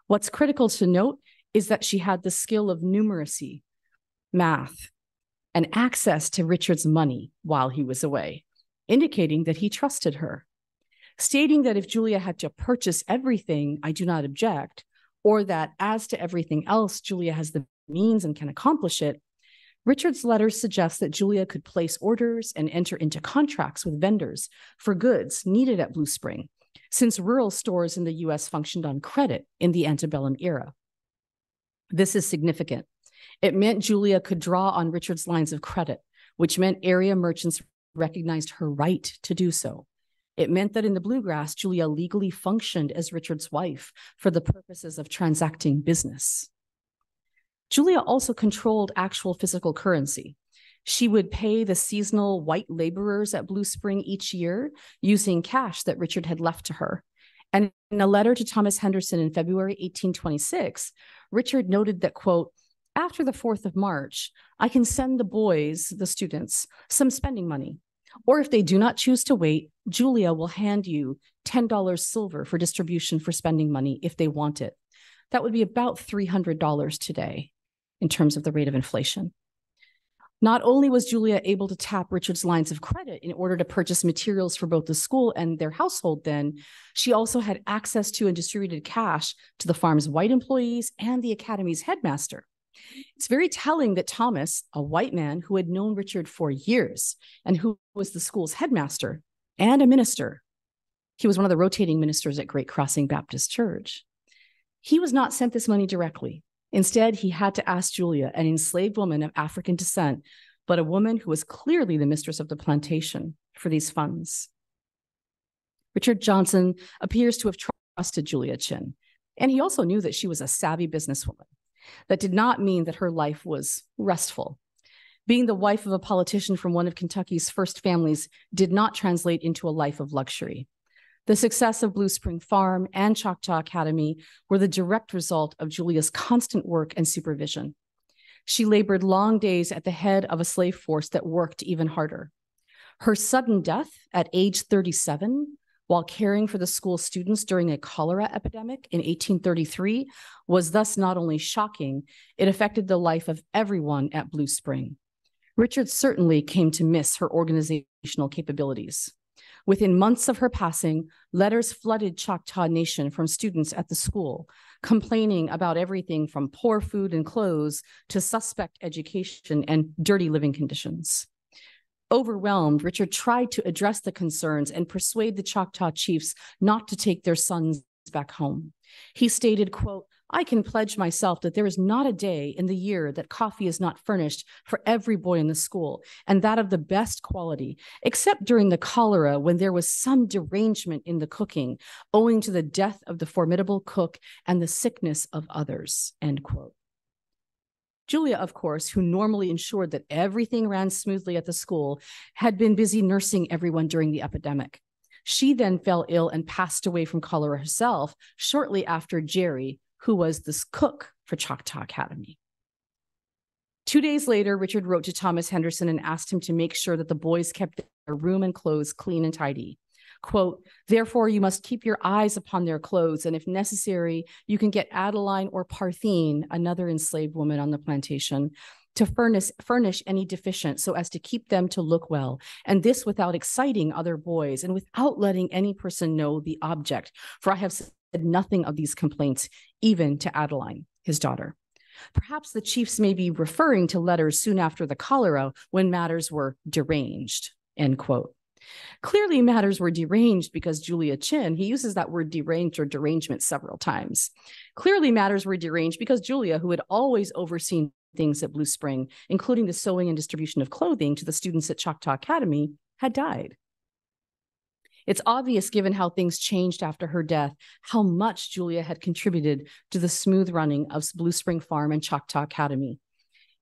What's critical to note is that she had the skill of numeracy, math, and access to Richard's money while he was away, indicating that he trusted her. Stating that if Julia had to purchase everything, I do not object, or that as to everything else, Julia has the means and can accomplish it, Richard's letters suggest that Julia could place orders and enter into contracts with vendors for goods needed at Blue Spring, since rural stores in the US functioned on credit in the antebellum era. This is significant. It meant Julia could draw on Richard's lines of credit, which meant area merchants recognized her right to do so. It meant that in the bluegrass, Julia legally functioned as Richard's wife for the purposes of transacting business. Julia also controlled actual physical currency. She would pay the seasonal white laborers at Blue Spring each year using cash that Richard had left to her. And in a letter to Thomas Henderson in February 1826, Richard noted that, quote, after the 4th of March, I can send the boys, the students, some spending money. Or if they do not choose to wait, Julia will hand you $10 silver for distribution for spending money if they want it. That would be about $300 today in terms of the rate of inflation. Not only was Julia able to tap Richard's lines of credit in order to purchase materials for both the school and their household, then she also had access to and distributed cash to the farm's white employees and the academy's headmaster. It's very telling that Thomas, a white man who had known Richard for years and who was the school's headmaster and a minister, he was one of the rotating ministers at Great Crossing Baptist Church. He was not sent this money directly. Instead, he had to ask Julia, an enslaved woman of African descent, but a woman who was clearly the mistress of the plantation, for these funds. Richard Johnson appears to have trusted Julia Chinn, and he also knew that she was a savvy businesswoman. That did not mean that her life was restful. Being the wife of a politician from one of Kentucky's first families did not translate into a life of luxury. The success of Blue Spring Farm and Choctaw Academy were the direct result of Julia's constant work and supervision. She labored long days at the head of a slave force that worked even harder. Her sudden death at age 37 while caring for the school students during a cholera epidemic in 1833 was thus not only shocking, it affected the life of everyone at Blue Spring. Richard certainly came to miss her organizational capabilities. Within months of her passing, letters flooded Choctaw Nation from students at the school, complaining about everything from poor food and clothes to suspect education and dirty living conditions. Overwhelmed, Richard tried to address the concerns and persuade the Choctaw chiefs not to take their sons back home. He stated, quote, I can pledge myself that there is not a day in the year that coffee is not furnished for every boy in the school, and that of the best quality, except during the cholera when there was some derangement in the cooking, owing to the death of the formidable cook and the sickness of others. End quote. Julia, of course, who normally ensured that everything ran smoothly at the school, had been busy nursing everyone during the epidemic. She then fell ill and passed away from cholera herself shortly after Jerry, who was this cook for Choctaw Academy. Two days later, Richard wrote to Thomas Henderson and asked him to make sure that the boys kept their room and clothes clean and tidy. Quote, therefore, you must keep your eyes upon their clothes, and if necessary, you can get Adeline or Parthene, another enslaved woman on the plantation, to furnish, furnish any deficient so as to keep them to look well, and this without exciting other boys and without letting any person know the object. For I have said nothing of these complaints, even to Adeline, his daughter. Perhaps the chiefs may be referring to letters soon after the cholera when matters were deranged, end quote. Clearly, matters were deranged because Julia Chinn, he uses that word deranged or derangement several times. Clearly, matters were deranged because Julia, who had always overseen things at Blue Spring, including the sewing and distribution of clothing to the students at Choctaw Academy, had died. It's obvious, given how things changed after her death, how much Julia had contributed to the smooth running of Blue Spring Farm and Choctaw Academy.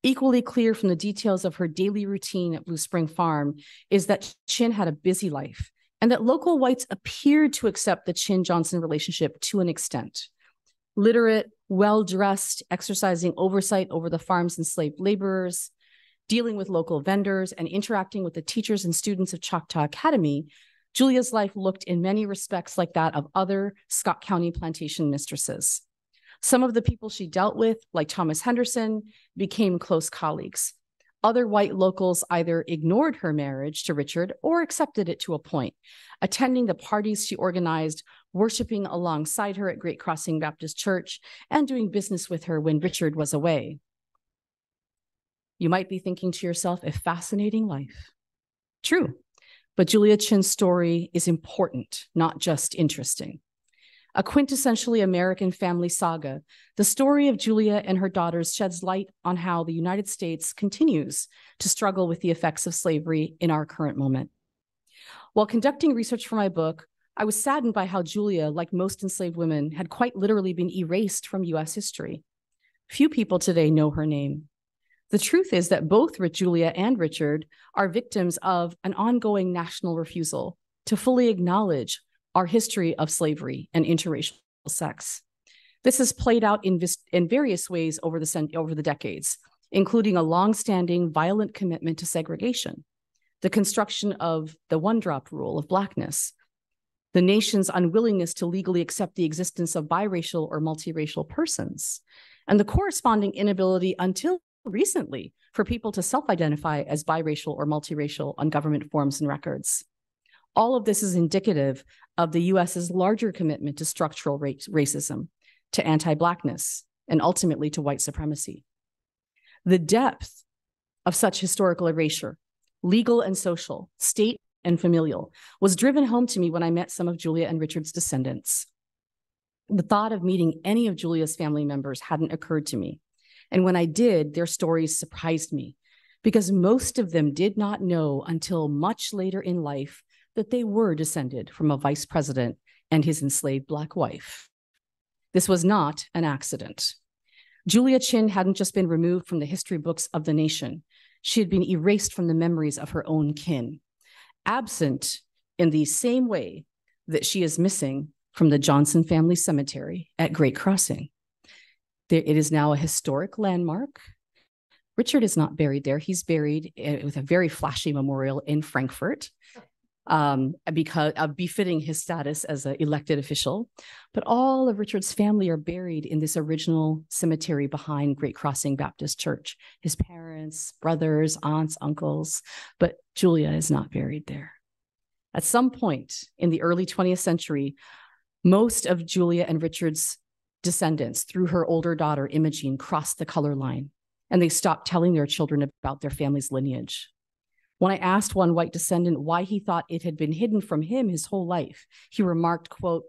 Equally clear from the details of her daily routine at Blue Spring Farm is that Chinn had a busy life and that local whites appeared to accept the Chinn Johnson relationship to an extent. Literate, well dressed, exercising oversight over the farm's enslaved laborers, dealing with local vendors, and interacting with the teachers and students of Choctaw Academy, Julia's life looked in many respects like that of other Scott County plantation mistresses. Some of the people she dealt with, like Thomas Henderson, became close colleagues. Other white locals either ignored her marriage to Richard or accepted it to a point, attending the parties she organized, worshiping alongside her at Great Crossing Baptist Church, and doing business with her when Richard was away. You might be thinking to yourself, a fascinating life. True, but Julia Chinn's story is important, not just interesting. A quintessentially American family saga, the story of Julia and her daughters sheds light on how the United States continues to struggle with the effects of slavery in our current moment. While conducting research for my book, I was saddened by how Julia, like most enslaved women, had quite literally been erased from US history. Few people today know her name. The truth is that both Julia and Richard are victims of an ongoing national refusal to fully acknowledge our history of slavery and interracial sex. This has played out in, in various ways over the, over the decades, including a longstanding violent commitment to segregation, the construction of the one drop rule of Blackness, the nation's unwillingness to legally accept the existence of biracial or multiracial persons, and the corresponding inability until recently for people to self identify as biracial or multiracial on government forms and records. All of this is indicative of the US's larger commitment to structural racism, to anti Blackness, and ultimately to white supremacy. The depth of such historical erasure, legal and social, state and familial, was driven home to me when I met some of Julia and Richard's descendants. The thought of meeting any of Julia's family members hadn't occurred to me. And when I did, their stories surprised me because most of them did not know until much later in life that they were descended from a vice president and his enslaved Black wife. This was not an accident. Julia Chinn hadn't just been removed from the history books of the nation, she had been erased from the memories of her own kin, absent in the same way that she is missing from the Johnson family cemetery at Great Crossing. There, It is now a historic landmark. Richard is not buried there. He's buried eh, with a very flashy memorial in Frankfort um, because of befitting his status as an elected official. But all of Richard's family are buried in this original cemetery behind Great Crossing Baptist Church. His parents, brothers, aunts, uncles, but Julia is not buried there. At some point in the early 20th century, most of Julia and Richard's descendants, through her older daughter, Imogene, crossed the color line and they stopped telling their children about their family's lineage. When I asked one white descendant why he thought it had been hidden from him his whole life, he remarked, quote,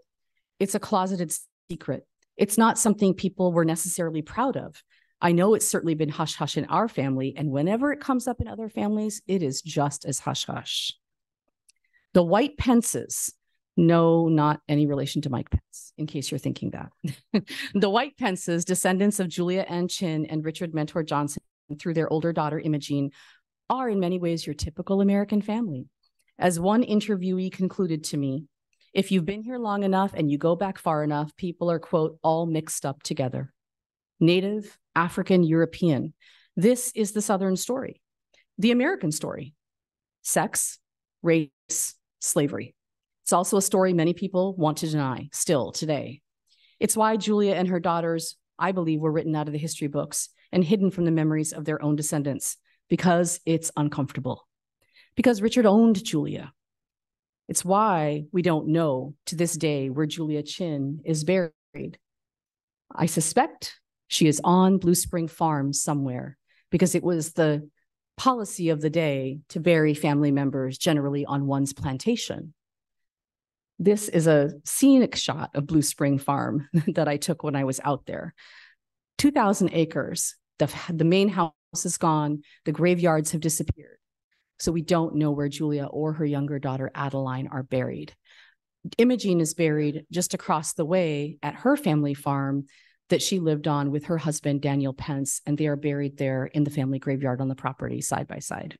it's a closeted secret. It's not something people were necessarily proud of. I know it's certainly been hush hush in our family, and whenever it comes up in other families, it is just as hush hush. The white Pences no, not any relation to Mike Pence, in case you're thinking that. the White Pences, descendants of Julia Ann Chinn and Richard Mentor Johnson through their older daughter Imogene, are in many ways your typical American family. As one interviewee concluded to me, if you've been here long enough and you go back far enough, people are, quote, all mixed up together. Native, African, European. This is the Southern story, the American story sex, race, slavery. It's also a story many people want to deny still today. It's why Julia and her daughters, I believe, were written out of the history books and hidden from the memories of their own descendants because it's uncomfortable. Because Richard owned Julia. It's why we don't know to this day where Julia Chinn is buried. I suspect she is on Blue Spring Farm somewhere because it was the policy of the day to bury family members generally on one's plantation. This is a scenic shot of Blue Spring Farm that I took when I was out there. 2,000 acres. The, the main house is gone. The graveyards have disappeared. So we don't know where Julia or her younger daughter Adeline are buried. Imogene is buried just across the way at her family farm that she lived on with her husband, Daniel Pence, and they are buried there in the family graveyard on the property side by side.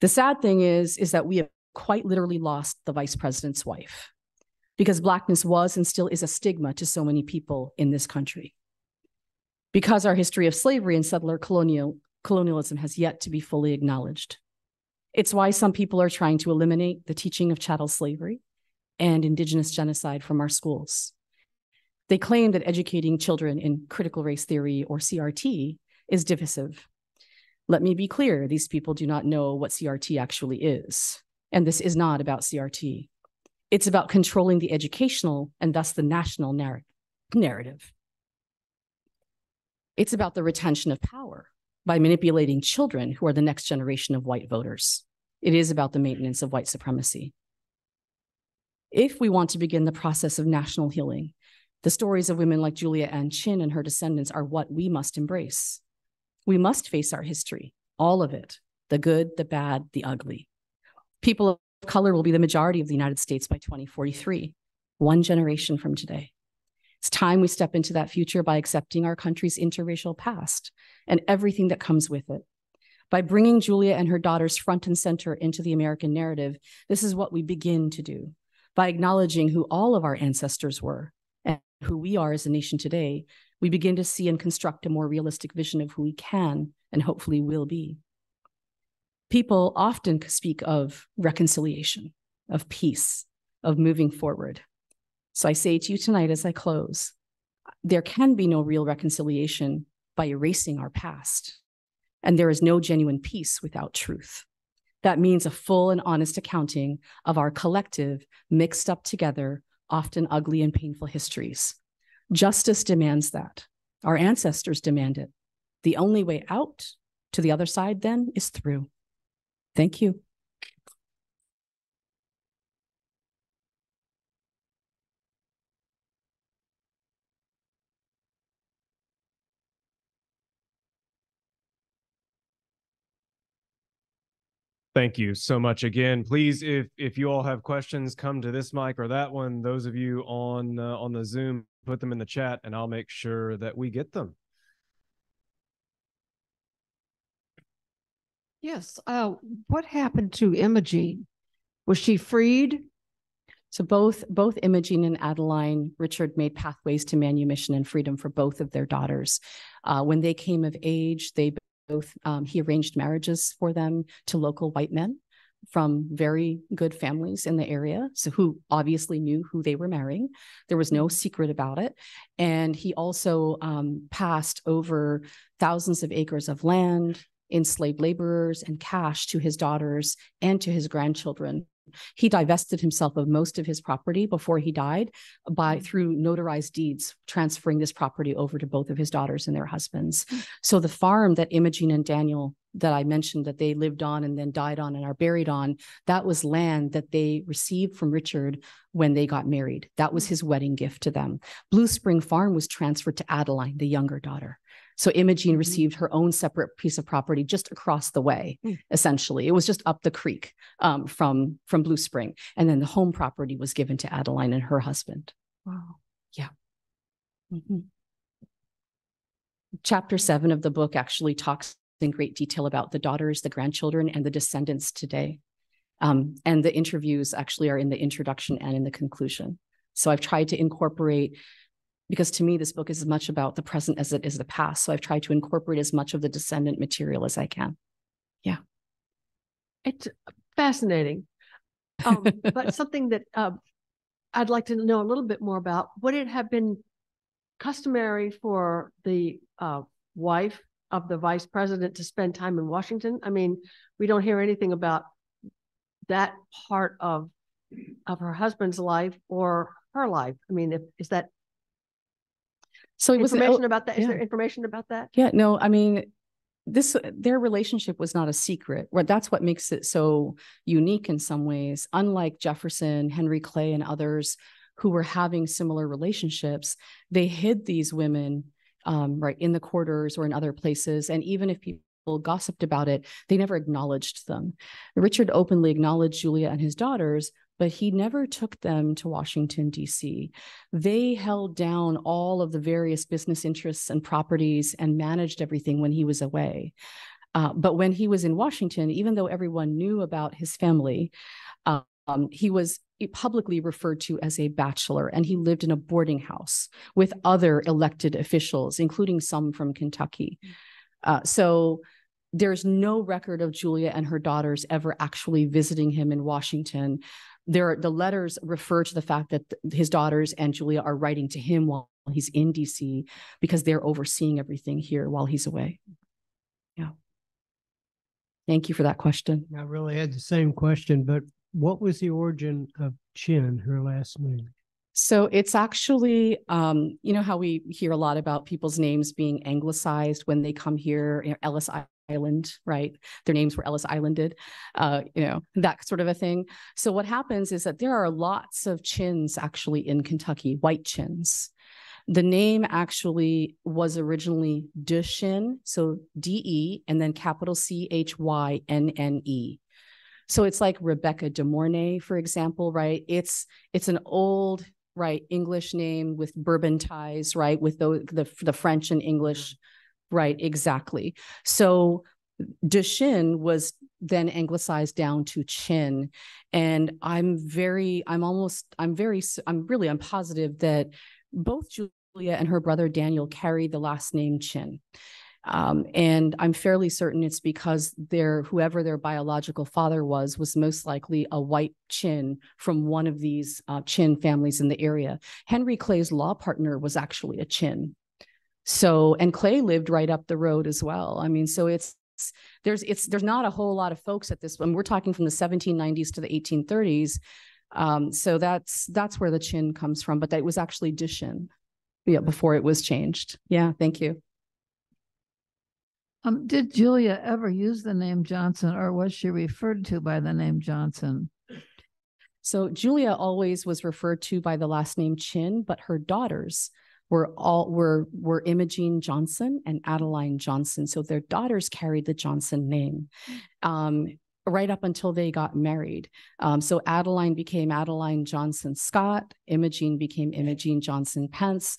The sad thing is, is that we have quite literally lost the vice president's wife because Blackness was and still is a stigma to so many people in this country. Because our history of slavery and settler colonial, colonialism has yet to be fully acknowledged. It's why some people are trying to eliminate the teaching of chattel slavery and indigenous genocide from our schools. They claim that educating children in critical race theory or CRT is divisive. Let me be clear these people do not know what CRT actually is. And this is not about CRT. It's about controlling the educational and thus the national narr- narrative. It's about the retention of power by manipulating children who are the next generation of white voters. It is about the maintenance of white supremacy. If we want to begin the process of national healing, the stories of women like Julia Ann Chinn and her descendants are what we must embrace. We must face our history, all of it the good, the bad, the ugly. People of color will be the majority of the United States by 2043, one generation from today. It's time we step into that future by accepting our country's interracial past and everything that comes with it. By bringing Julia and her daughters front and center into the American narrative, this is what we begin to do. By acknowledging who all of our ancestors were and who we are as a nation today, we begin to see and construct a more realistic vision of who we can and hopefully will be. People often speak of reconciliation, of peace, of moving forward. So I say to you tonight as I close, there can be no real reconciliation by erasing our past. And there is no genuine peace without truth. That means a full and honest accounting of our collective, mixed up together, often ugly and painful histories. Justice demands that. Our ancestors demand it. The only way out to the other side then is through. Thank you. Thank you so much again. Please, if if you all have questions, come to this mic or that one. Those of you on uh, on the Zoom, put them in the chat, and I'll make sure that we get them. Yes. Uh, what happened to Imogene? Was she freed? So both both Imogene and Adeline, Richard made pathways to manumission and freedom for both of their daughters. Uh, when they came of age, they both um, he arranged marriages for them to local white men from very good families in the area so who obviously knew who they were marrying. There was no secret about it. And he also um, passed over thousands of acres of land enslaved laborers and cash to his daughters and to his grandchildren he divested himself of most of his property before he died by mm. through notarized deeds, transferring this property over to both of his daughters and their husbands. Mm. So the farm that Imogene and Daniel that I mentioned that they lived on and then died on and are buried on, that was land that they received from Richard when they got married. That was mm. his wedding gift to them. Blue Spring Farm was transferred to Adeline, the younger daughter. So Imogene mm-hmm. received her own separate piece of property just across the way, mm. essentially. It was just up the creek um, from, from Blue Spring. And then the home property was given to Adeline and her husband. Wow. Yeah. Mm-hmm. Chapter seven of the book actually talks in great detail about the daughters, the grandchildren, and the descendants today. Um, and the interviews actually are in the introduction and in the conclusion. So I've tried to incorporate because to me this book is as much about the present as it is the past. So i've tried to incorporate as much of the descendant material as i can. Yeah. It's fascinating. Um, but something that uh, i'd like to know a little bit more about would it have been customary for the uh, wife of the vice president to spend time in washington? I mean we don't hear anything about that part of of her husband's life or her life. I mean if, is that so it was information about that. Is yeah. there information about that? Yeah, no, I mean, this their relationship was not a secret. Where that's what makes it so unique in some ways. Unlike Jefferson, Henry Clay, and others who were having similar relationships, they hid these women um, right in the quarters or in other places. And even if people gossiped about it, they never acknowledged them. Richard openly acknowledged Julia and his daughters, but he never took them to Washington, D.C. They held down all of the various business interests and properties and managed everything when he was away. Uh, but when he was in Washington, even though everyone knew about his family, um, he was publicly referred to as a bachelor, and he lived in a boarding house with other elected officials, including some from Kentucky. Uh, so there's no record of Julia and her daughters ever actually visiting him in Washington there the letters refer to the fact that his daughters and Julia are writing to him while he's in DC because they're overseeing everything here while he's away. Yeah. Thank you for that question. I really had the same question, but what was the origin of Chinn, her last name? So it's actually, um, you know, how we hear a lot about people's names being anglicized when they come here, you know, Ellis Island, right? Their names were Ellis Islanded, uh, you know, that sort of a thing. So what happens is that there are lots of Chinns actually in Kentucky, white Chinns. The name actually was originally DeChynne, so D E, and then capital C H Y N N E. So it's like Rebecca De Mornay, for example, right? It's it's an old right English name with Bourbon ties, right? With the the, the French and English, right? Exactly. So DeChynne was then anglicized down to Chinn, and I'm very, I'm almost, I'm very, I'm really, I'm positive that both Julia and her brother Daniel carry the last name Chinn. Um, and I'm fairly certain it's because their whoever their biological father was was most likely a white Chinn from one of these uh, Chinn families in the area. Henry Clay's law partner was actually a Chinn. So and Clay lived right up the road as well. I mean, so it's there's it's there's not a whole lot of folks at this. When we're talking from the 1790s to the 1830s. Um, so that's that's where the Chinn comes from, but that was actually DeChynne, yeah, before it was changed. Yeah, thank you. Um, did Julia ever use the name Johnson or was she referred to by the name Johnson? So Julia always was referred to by the last name Chinn, but her daughters were all were were Imogene Johnson and Adeline Johnson. So their daughters carried the Johnson name. Um, right up until they got married. Um, so Adeline became Adeline Johnson Scott, Imogene became Imogene Johnson Pence,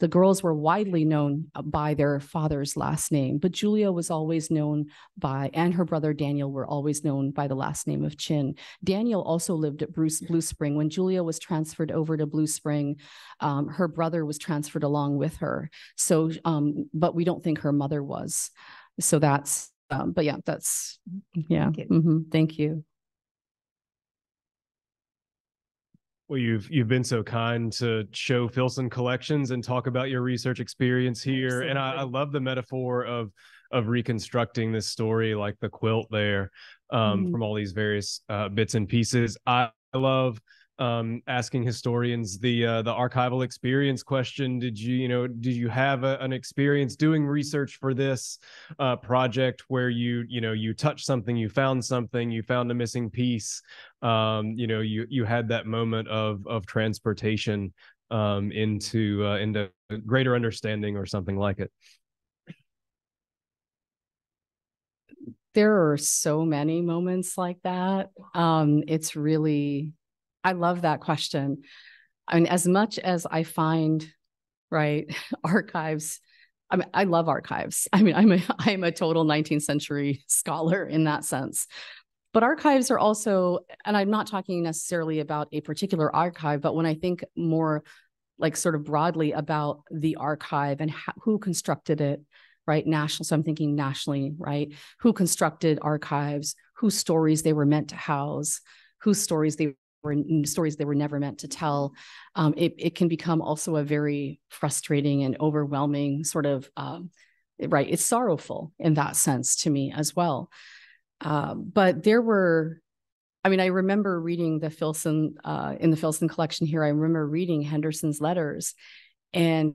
the girls were widely known uh, by their father's last name, but Julia was always known by, and her brother Daniel were always known by the last name of Chinn. Daniel also lived at Bruce Blue Spring. When Julia was transferred over to Blue Spring, um, her brother was transferred along with her. So, um, but we don't think her mother was. So that's, um, but yeah, that's, yeah. Thank you. Mm-hmm. Thank you. Well, you've you've been so kind to show Filson collections and talk about your research experience here, Absolutely. and I, I, love the metaphor of of reconstructing this story like the quilt there um, mm. from all these various uh, bits and pieces. I love um, asking historians the uh, the archival experience question. Did you you know did you have a, an experience doing research for this uh, project where you you know you touched something, you found something, you found a missing piece, um, you know you you had that moment of of transportation um, into uh, into greater understanding or something like it. There are so many moments like that. Um, it's really I love that question. I mean, as much as I find, right, archives, I mean, I love archives. I mean, I'm a I'm a total 19th century scholar in that sense. But archives are also, and I'm not talking necessarily about a particular archive, but when I think more like sort of broadly about the archive and who constructed it, right? National. So I'm thinking nationally, right? Who constructed archives, whose stories they were meant to house, whose stories they were stories they were never meant to tell, um, it, it can become also a very frustrating and overwhelming sort of, um, right? It's sorrowful in that sense to me as well. Um, but there were, I mean, I remember reading the Filson, uh, in the Filson collection here, I remember reading Henderson's letters. And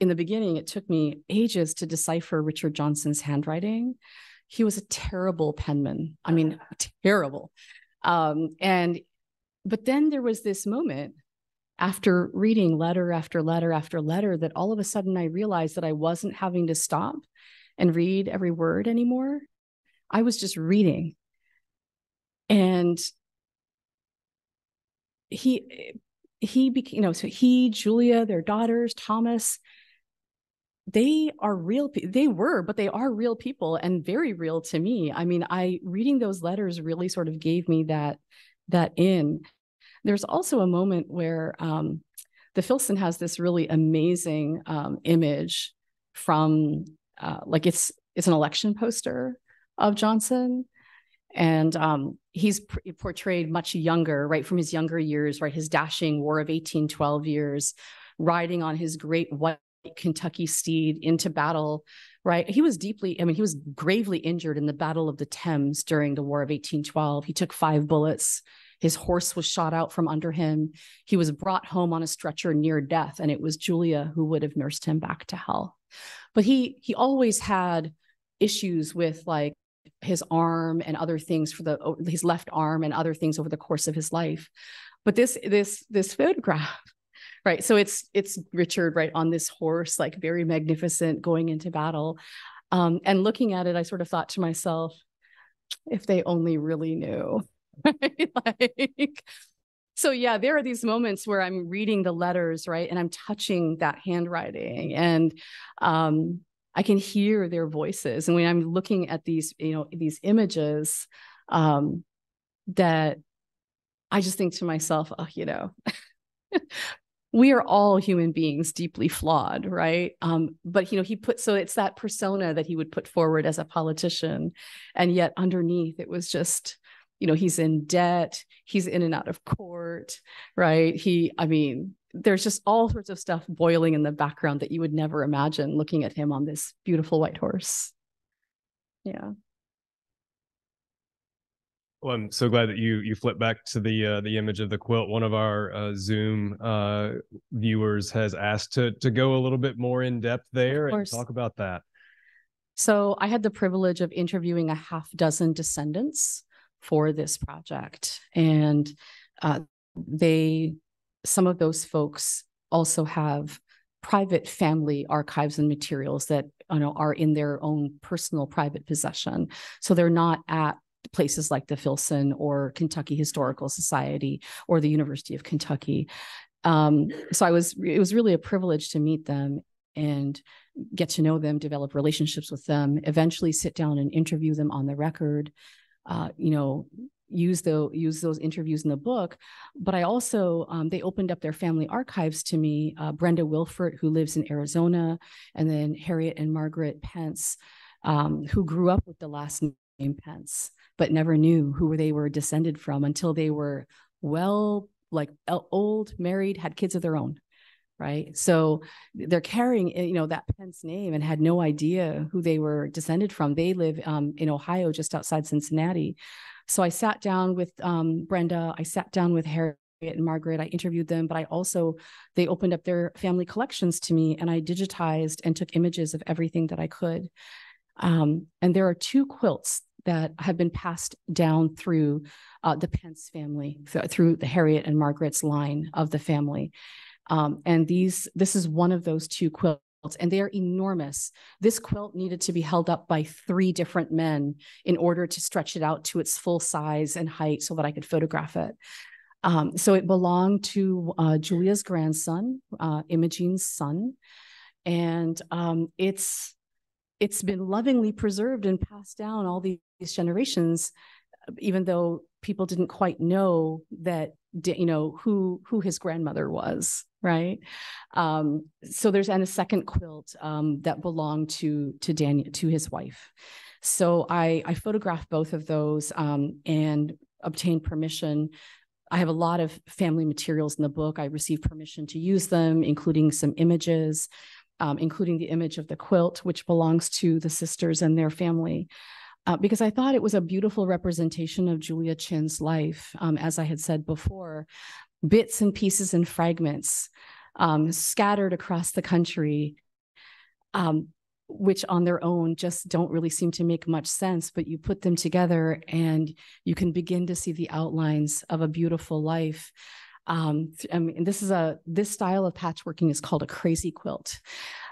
in the beginning, it took me ages to decipher Richard Johnson's handwriting. He was a terrible penman. I mean, terrible. Um, and but then there was this moment after reading letter after letter after letter that all of a sudden I realized that I wasn't having to stop and read every word anymore. I was just reading. And he he became, you know, so he, Julia, their daughters, Thomas, they are real they were but they are real people and very real to me i mean i reading those letters really sort of gave me that that in. There's also a moment where um, the Filson has this really amazing um, image from uh, like it's it's an election poster of Johnson, and um, he's portrayed much younger, right from his younger years, right his dashing War of 1812 years, riding on his great white Kentucky steed into battle, right? He was deeply, I mean, he was gravely injured in the Battle of the Thames during the War of 1812. He took five bullets his horse was shot out from under him. He was brought home on a stretcher near death, and it was Julia who would have nursed him back to health. But he he always had issues with like his arm and other things for the oh, his left arm and other things over the course of his life. But this this this photograph, right? So it's it's Richard right on this horse, like very magnificent, going into battle. Um, and looking at it, I sort of thought to myself, if they only really knew. like so yeah there are these moments where i'm reading the letters right and i'm touching that handwriting and um i can hear their voices and when i'm looking at these you know these images um that i just think to myself oh you know we are all human beings deeply flawed right? Um but you know he put so it's that persona that he would put forward as a politician. And yet underneath it was just you know he's in debt he's in and out of court right? He i mean there's just all sorts of stuff boiling in the background that you would never imagine looking at him on this beautiful white horse. Yeah Well, I'm so glad that you you flip back to the uh, the image of the quilt. One of our uh, Zoom uh, viewers has asked to to go a little bit more in depth there and talk about that. So I had the privilege of interviewing a half dozen descendants for this project. And uh, they, some of those folks also have private family archives and materials that you know are in their own personal private possession. So they're not at places like the Filson or Kentucky Historical Society or the University of Kentucky. Um, so I was it was really a privilege to meet them and get to know them, develop relationships with them, eventually sit down and interview them on the record. Uh, you know, use the use those interviews in the book. But I also um, they opened up their family archives to me. Uh, Brenda Wilford, who lives in Arizona, and then Harriet and Margaret Pence, um, who grew up with the last name Pence, but never knew who they were descended from until they were well, like old, married, had kids of their own right? So they're carrying eh, you know that pence name and had no idea who they were descended from. They live um, in ohio just outside cincinnati. So i sat down with um, brenda i sat down with harriet and margaret i interviewed them but i also they opened up their family collections to me and i digitized and took images of everything that i could um, and there are two quilts that have been passed down through uh, the pence family th- through the harriet and margaret's line of the family um, and these, this is one of those two quilts, and they are enormous. This quilt needed to be held up by three different men in order to stretch it out to its full size and height so that I could photograph it. Um, so it belonged to uh, Julia's grandson, uh, Imogene's son, and um, it's it's been lovingly preserved and passed down all these generations, even though people didn't quite know that you know who who his grandmother was right? Um so there's and a second quilt um that belonged to to daniel to his wife. So i i photographed both of those um and obtained permission. I have a lot of family materials in the book. I received permission to use them, including some images, um, including the image of the quilt, which belongs to the sisters and their family uh, because I thought it was a beautiful representation of Julia Chinn's life. Um, as I had said before, bits and pieces and fragments um, scattered across the country, um, which on their own just don't really seem to make much sense. But you put them together and you can begin to see the outlines of a beautiful life. Um, I mean, this is a this style of patchworking is called a crazy quilt.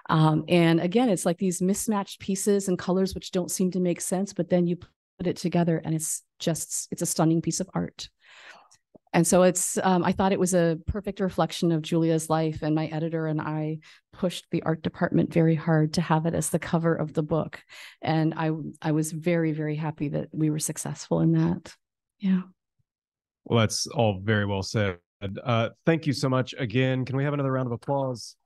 Um, and again, it's like these mismatched pieces and colors which don't seem to make sense, but then you put it together and it's just it's a stunning piece of art. And so it's um, I thought it was a perfect reflection of Julia's life, and my editor and I pushed the art department very hard to have it as the cover of the book. And I I was very very happy that we were successful in that. Yeah. Well, that's all very well said. Uh, thank you so much again. Can we have another round of applause?